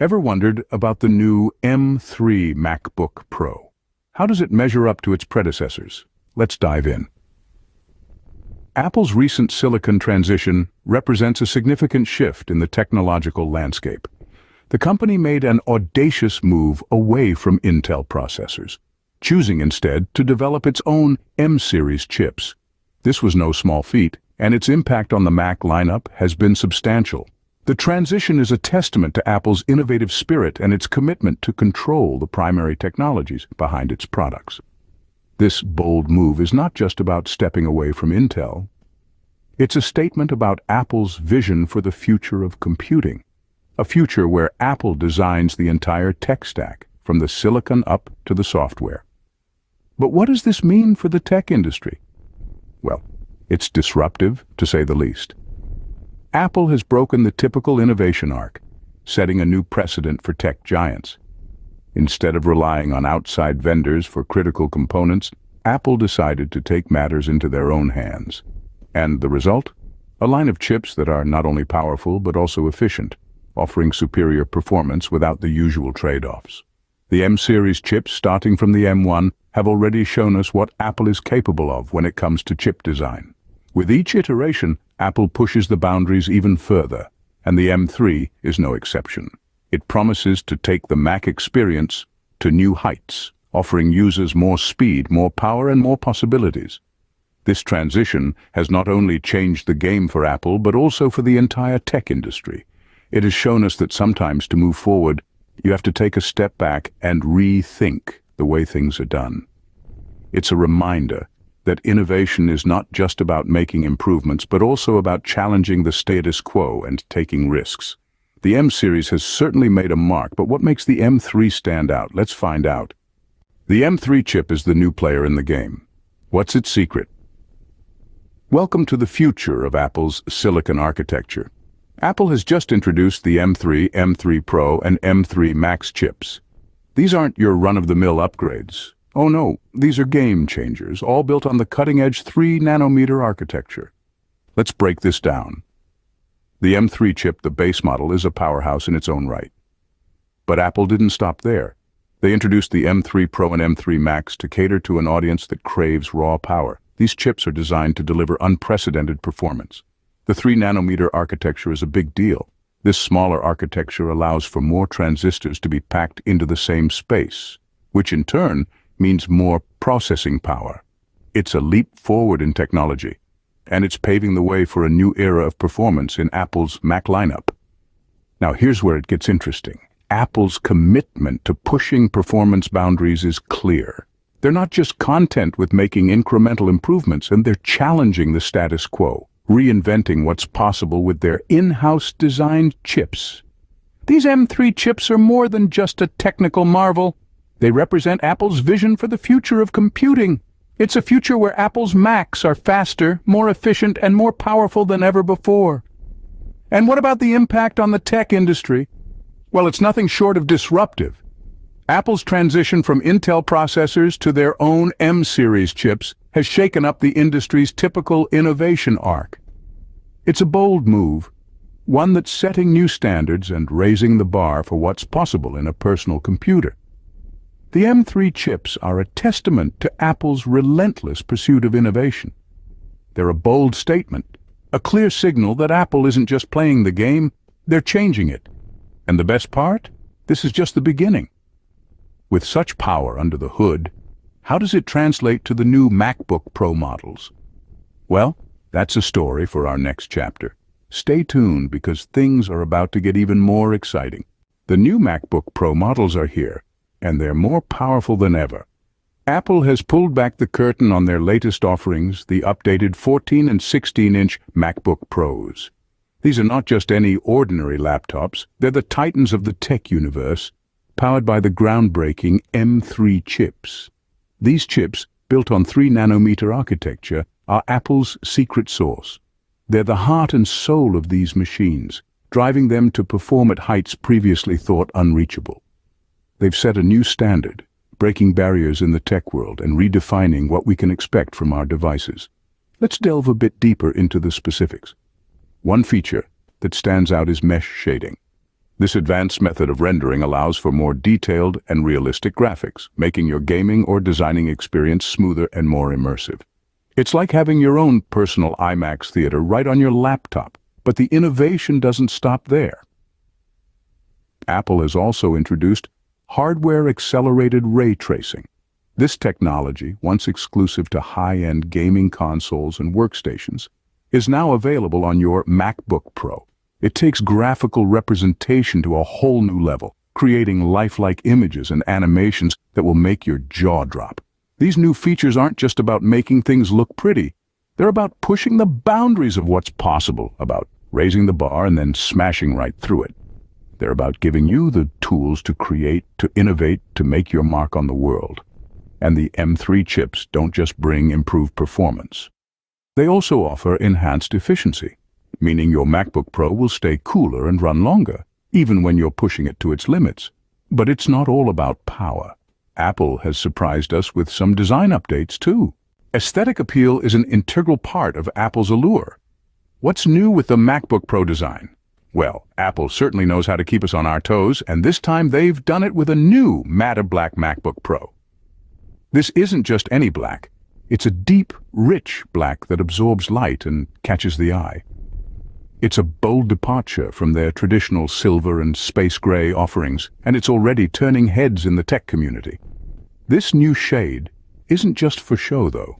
Ever wondered about the new M3 MacBook Pro? How does it measure up to its predecessors? Let's dive in. Apple's recent silicon transition represents a significant shift in the technological landscape. The company made an audacious move away from Intel processors, choosing instead to develop its own M-series chips. This was no small feat, and its impact on the Mac lineup has been substantial. The transition is a testament to Apple's innovative spirit and its commitment to control the primary technologies behind its products. This bold move is not just about stepping away from Intel. It's a statement about Apple's vision for the future of computing, a future where Apple designs the entire tech stack, from the silicon up to the software. But what does this mean for the tech industry? Well, it's disruptive, to say the least. Apple has broken the typical innovation arc, setting a new precedent for tech giants. Instead of relying on outside vendors for critical components, Apple decided to take matters into their own hands. And the result? A line of chips that are not only powerful but also efficient, offering superior performance without the usual trade-offs. The M-series chips starting from the M1 have already shown us what Apple is capable of when it comes to chip design. With each iteration, Apple pushes the boundaries even further, and the M3 is no exception. It promises to take the Mac experience to new heights, offering users more speed, more power, and more possibilities. This transition has not only changed the game for Apple, but also for the entire tech industry. It has shown us that sometimes to move forward, you have to take a step back and rethink the way things are done. It's a reminder that innovation is not just about making improvements, but also about challenging the status quo and taking risks. The M-series has certainly made a mark, but what makes the M3 stand out? Let's find out. The M3 chip is the new player in the game. What's its secret? Welcome to the future of Apple's silicon architecture. Apple has just introduced the M3, M3 Pro, and M3 Max chips. These aren't your run-of-the-mill upgrades. Oh no, these are game changers, all built on the cutting-edge 3-nanometer architecture. Let's break this down. The M3 chip, the base model, is a powerhouse in its own right. But Apple didn't stop there. They introduced the M3 Pro and M3 Max to cater to an audience that craves raw power. These chips are designed to deliver unprecedented performance. The 3-nanometer architecture is a big deal. This smaller architecture allows for more transistors to be packed into the same space, which in turn means more processing power. It's a leap forward in technology, and it's paving the way for a new era of performance in Apple's Mac lineup. Now here's where it gets interesting. Apple's commitment to pushing performance boundaries is clear. They're not just content with making incremental improvements, and they're challenging the status quo, reinventing what's possible with their in-house designed chips. These M3 chips are more than just a technical marvel. They represent Apple's vision for the future of computing. It's a future where Apple's Macs are faster, more efficient, and more powerful than ever before. And what about the impact on the tech industry? Well, it's nothing short of disruptive. Apple's transition from Intel processors to their own M-series chips has shaken up the industry's typical innovation arc. It's a bold move, one that's setting new standards and raising the bar for what's possible in a personal computer. The M3 chips are a testament to Apple's relentless pursuit of innovation. They're a bold statement, a clear signal that Apple isn't just playing the game, they're changing it. And the best part? This is just the beginning. With such power under the hood, how does it translate to the new MacBook Pro models? Well, that's a story for our next chapter. Stay tuned because things are about to get even more exciting. The new MacBook Pro models are here, and they're more powerful than ever. Apple has pulled back the curtain on their latest offerings, the updated 14 and 16-inch MacBook Pros. These are not just any ordinary laptops, they're the titans of the tech universe, powered by the groundbreaking M3 chips. These chips, built on 3-nanometer architecture, are Apple's secret sauce. They're the heart and soul of these machines, driving them to perform at heights previously thought unreachable. They've set a new standard, breaking barriers in the tech world and redefining what we can expect from our devices. Let's delve a bit deeper into the specifics. One feature that stands out is mesh shading. This advanced method of rendering allows for more detailed and realistic graphics, making your gaming or designing experience smoother and more immersive. It's like having your own personal IMAX theater right on your laptop, but the innovation doesn't stop there. Apple has also introduced hardware-accelerated ray tracing. This technology, once exclusive to high-end gaming consoles and workstations, is now available on your MacBook Pro. It takes graphical representation to a whole new level, creating lifelike images and animations that will make your jaw drop. These new features aren't just about making things look pretty. They're about pushing the boundaries of what's possible, about raising the bar and then smashing right through it. They're about giving you the tools to create, to innovate, to make your mark on the world. And the M3 chips don't just bring improved performance. They also offer enhanced efficiency meaning your MacBook Pro will stay cooler and run longer, even when you're pushing it to its limits. But it's not all about power. Apple has surprised us with some design updates too. Aesthetic appeal is an integral part of Apple's allure. What's new with the MacBook Pro design? Well, Apple certainly knows how to keep us on our toes, and this time they've done it with a new matte black MacBook Pro. This isn't just any black. It's a deep, rich black that absorbs light and catches the eye. It's a bold departure from their traditional silver and space gray offerings, and it's already turning heads in the tech community. This new shade isn't just for show, though.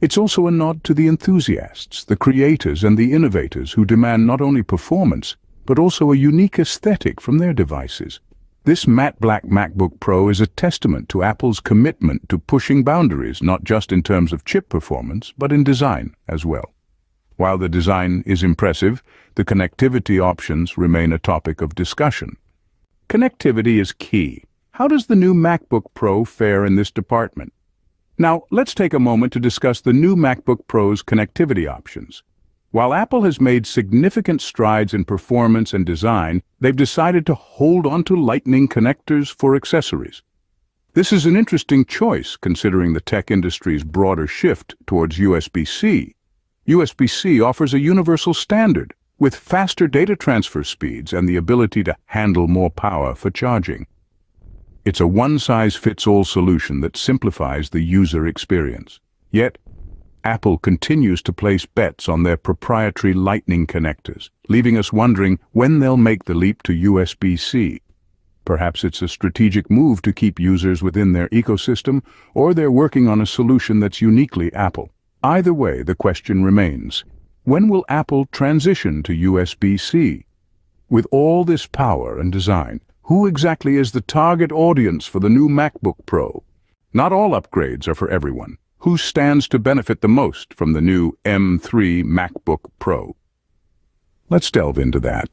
It's also a nod to the enthusiasts, the creators and the innovators who demand not only performance, but also a unique aesthetic from their devices. This matte black MacBook Pro is a testament to Apple's commitment to pushing boundaries, not just in terms of chip performance, but in design as well. While the design is impressive, the connectivity options remain a topic of discussion. Connectivity is key. How does the new MacBook Pro fare in this department? Now, let's take a moment to discuss the new MacBook Pro's connectivity options. While Apple has made significant strides in performance and design, they've decided to hold onto Lightning connectors for accessories. This is an interesting choice considering the tech industry's broader shift towards USB-C, USB-C offers a universal standard with faster data transfer speeds and the ability to handle more power for charging. It's a one-size-fits-all solution that simplifies the user experience. Yet, Apple continues to place bets on their proprietary Lightning connectors, leaving us wondering when they'll make the leap to USB-C. Perhaps it's a strategic move to keep users within their ecosystem, or they're working on a solution that's uniquely Apple. Either way, the question remains, when will Apple transition to USB-C? With all this power and design, who exactly is the target audience for the new MacBook Pro? Not all upgrades are for everyone. Who stands to benefit the most from the new M3 MacBook Pro? Let's delve into that.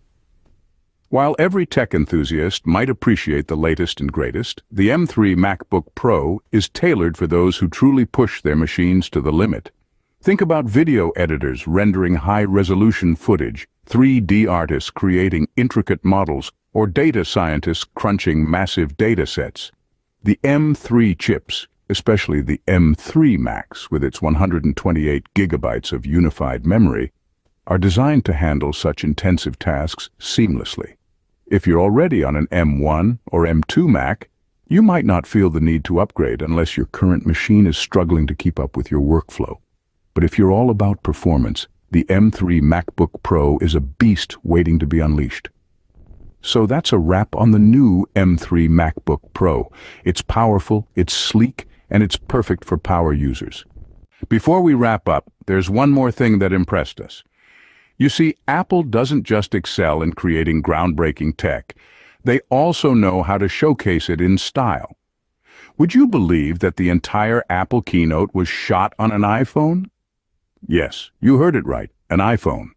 While every tech enthusiast might appreciate the latest and greatest, the M3 MacBook Pro is tailored for those who truly push their machines to the limit. Think about video editors rendering high-resolution footage, 3D artists creating intricate models, or data scientists crunching massive data sets. The M3 chips, especially the M3 Max with its 128 gigabytes of unified memory, are designed to handle such intensive tasks seamlessly. If you're already on an M1 or M2 Mac, you might not feel the need to upgrade unless your current machine is struggling to keep up with your workflow. But if you're all about performance, the M3 MacBook Pro is a beast waiting to be unleashed. So that's a wrap on the new M3 MacBook Pro. It's powerful, it's sleek, and it's perfect for power users. Before we wrap up, there's one more thing that impressed us. You see, Apple doesn't just excel in creating groundbreaking tech. They also know how to showcase it in style. Would you believe that the entire Apple keynote was shot on an iPhone? Yes, you heard it right, an iPhone.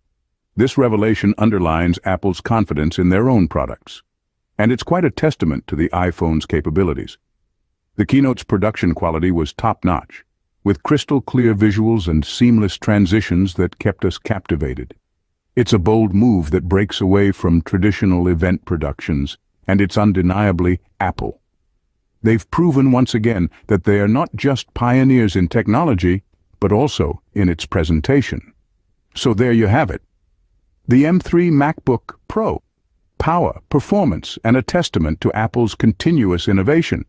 This revelation underlines Apple's confidence in their own products. And it's quite a testament to the iPhone's capabilities. The keynote's production quality was top-notch, with crystal-clear visuals and seamless transitions that kept us captivated. It's a bold move that breaks away from traditional event productions, and it's undeniably Apple. They've proven once again that they are not just pioneers in technology, but also in its presentation. So there you have it. The M3 MacBook Pro. power, performance, and a testament to Apple's continuous innovation.